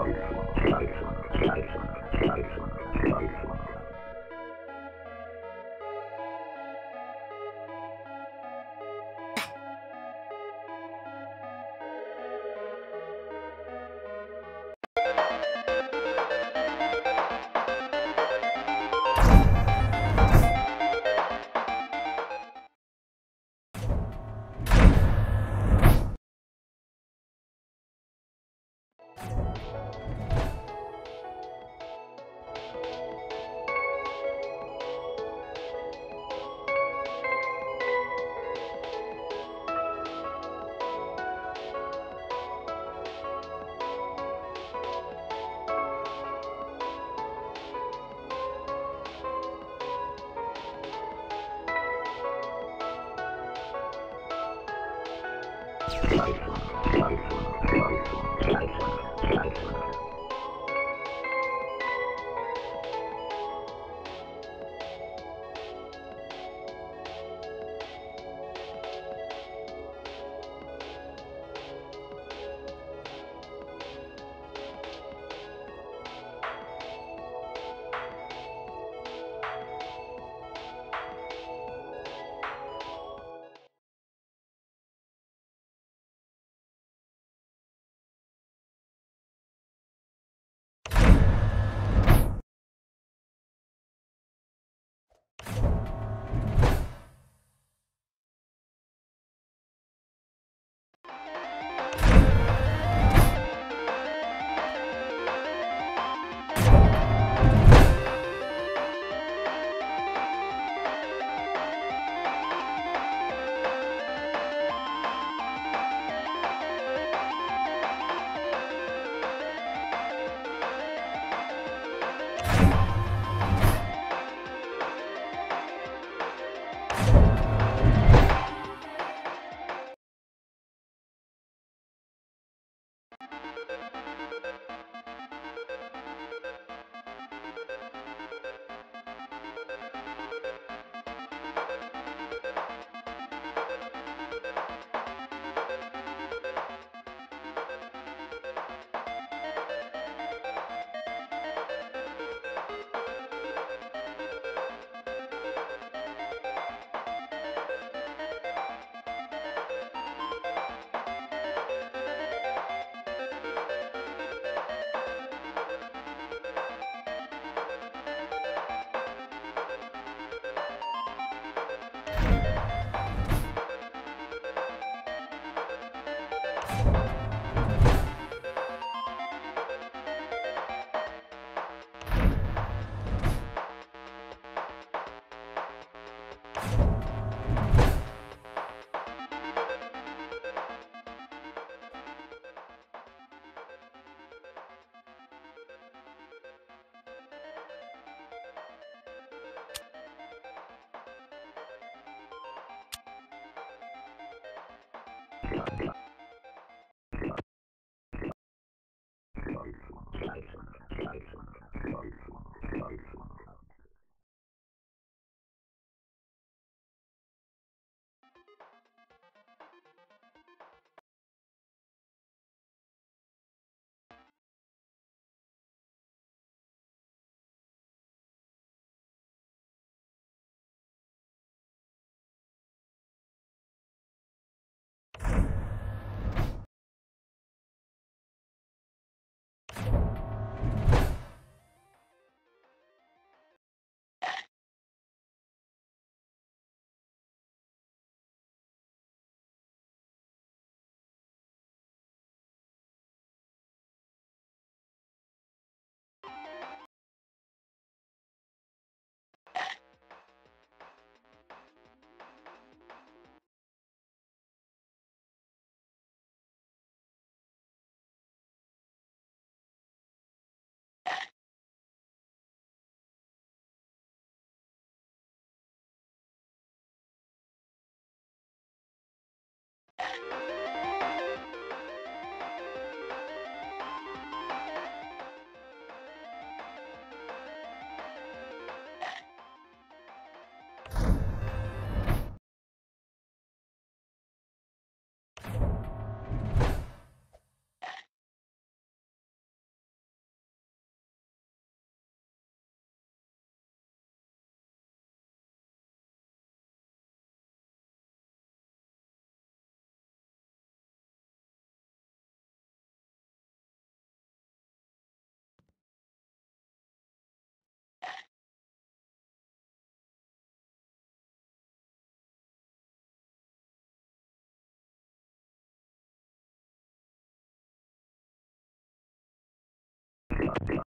Schleifen, Schleifen, Schleifen, Schleifen, Schleifen. Thank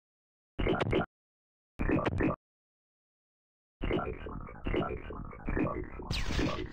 you.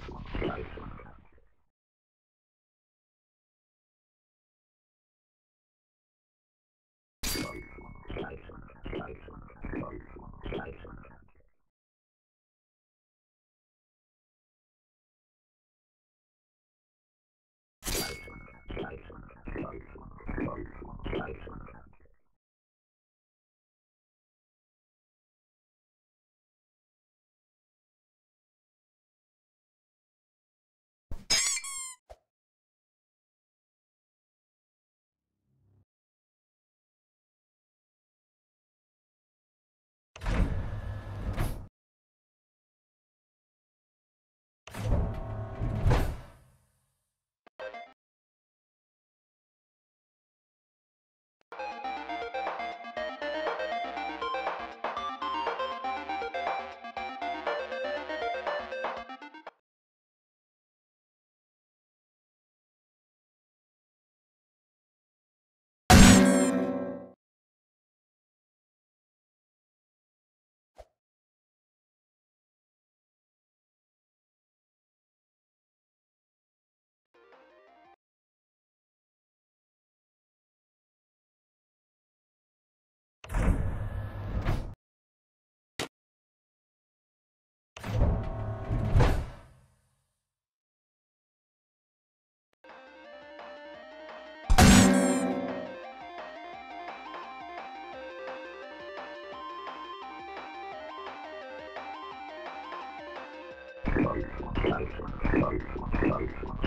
Thank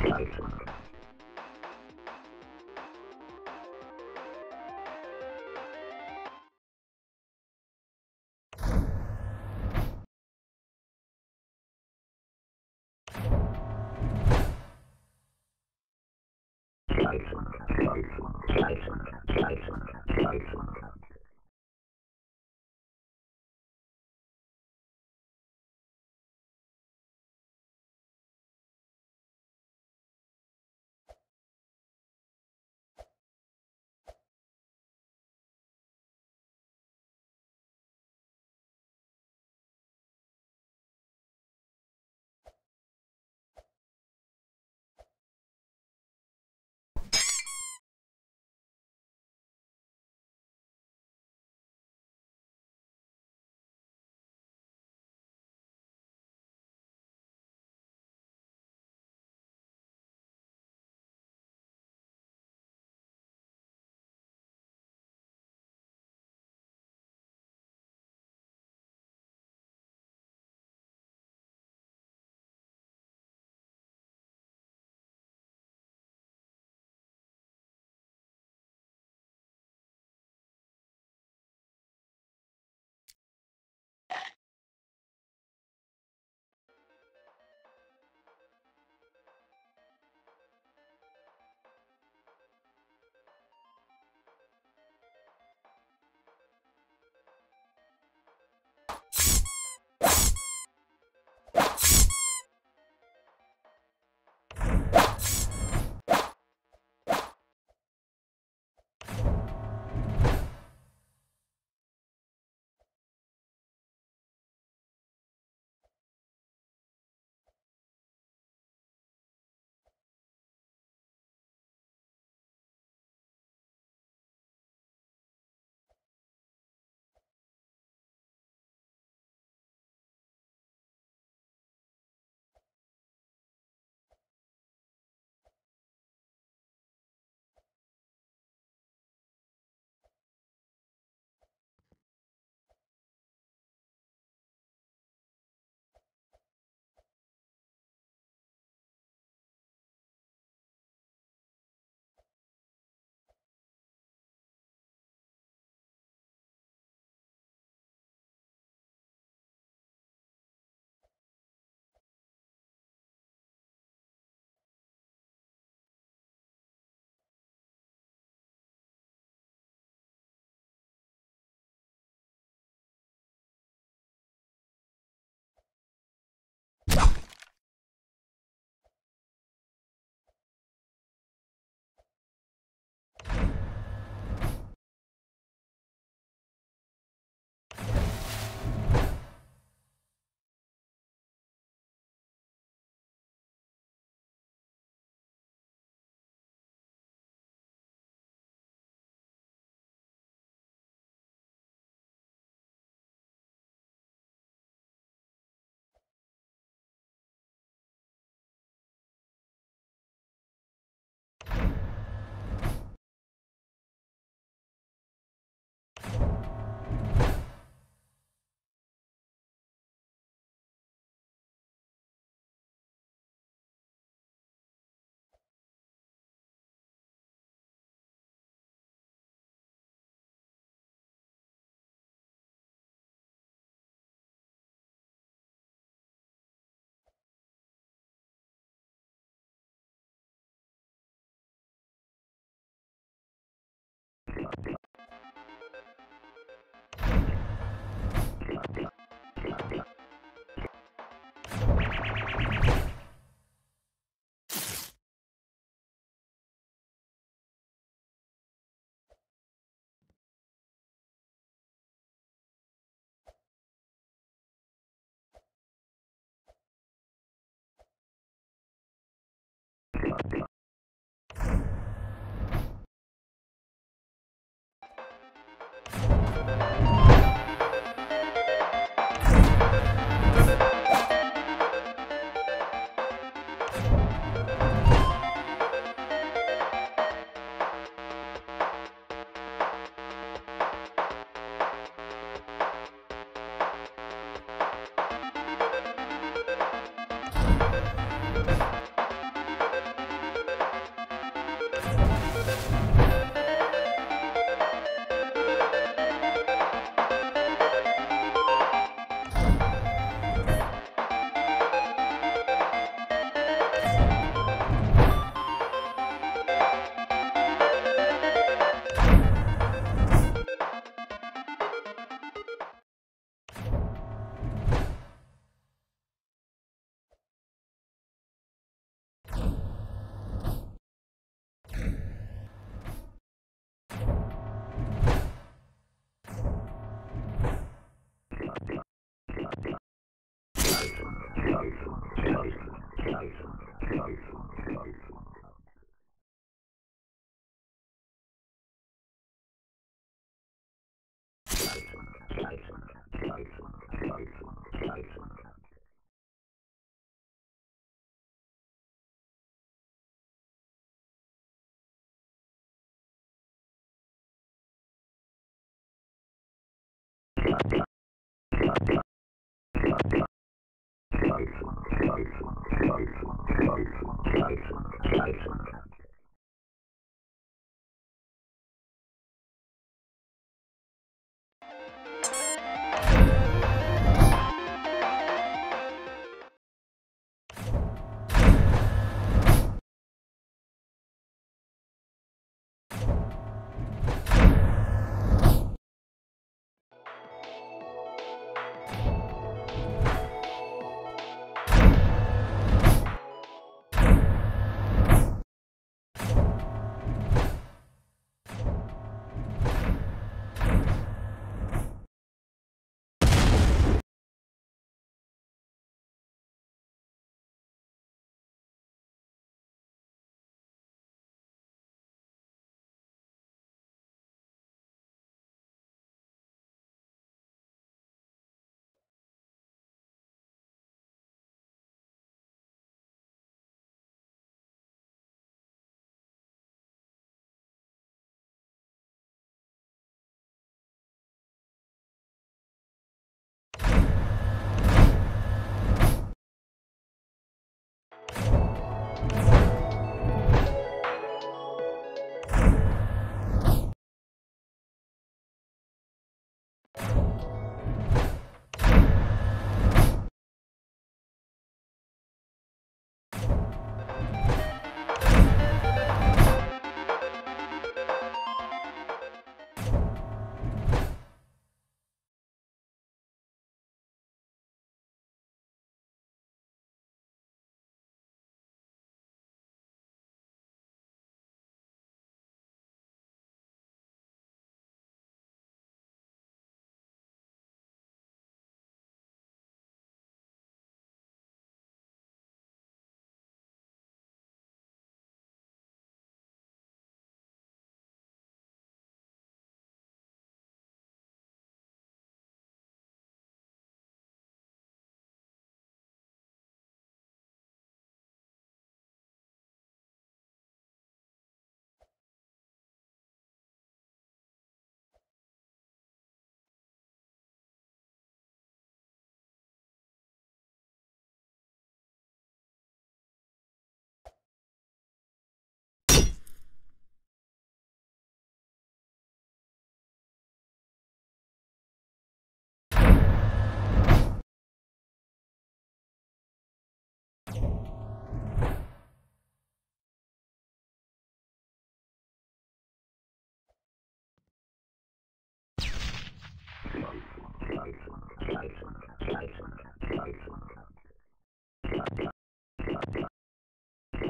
you.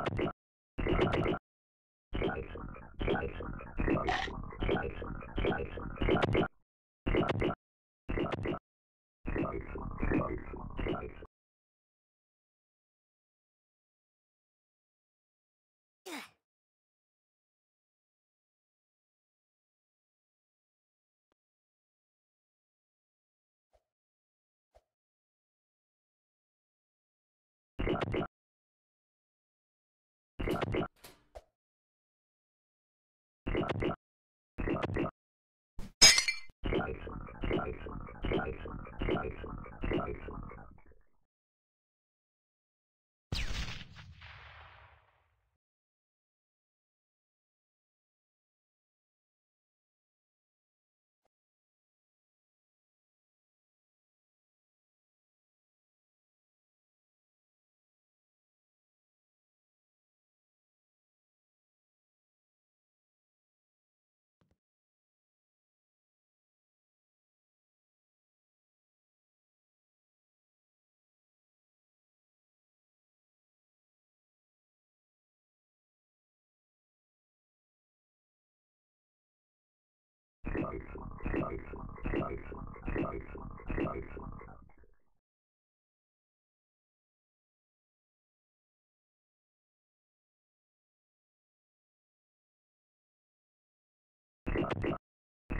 Thank you.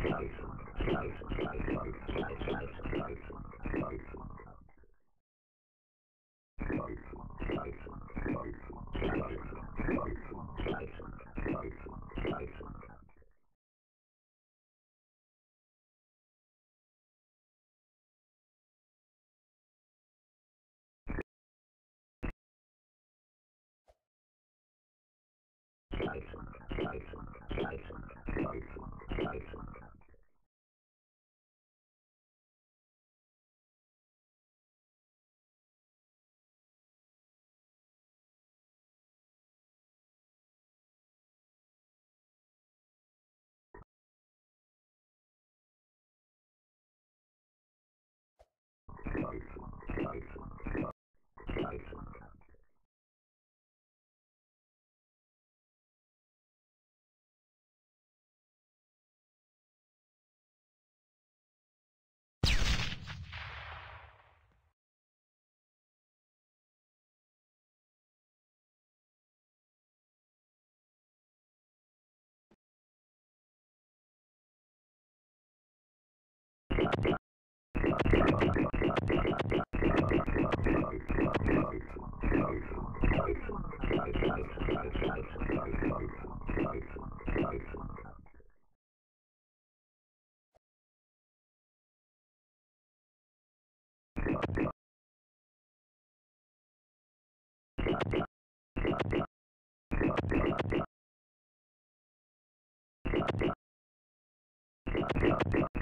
Pflanzen, Yeah.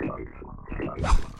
Thank you.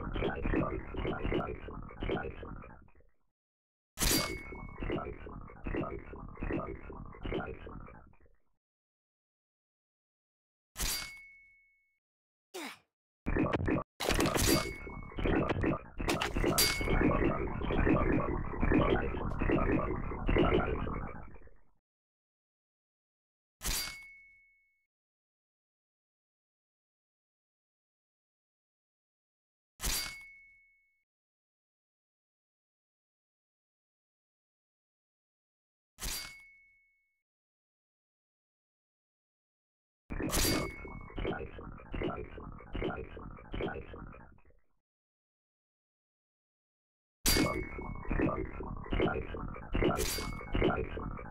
Thank you.